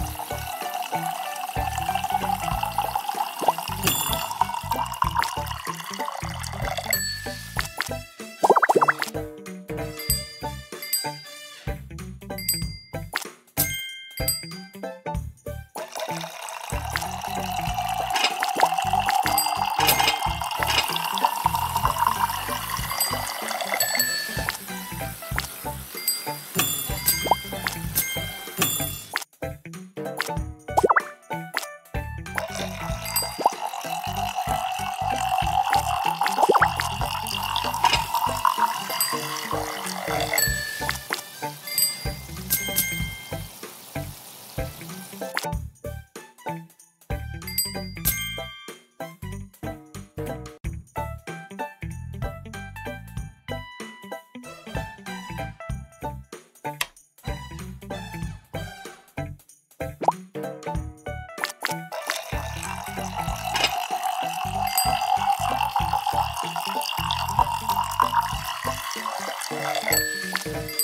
Bye. you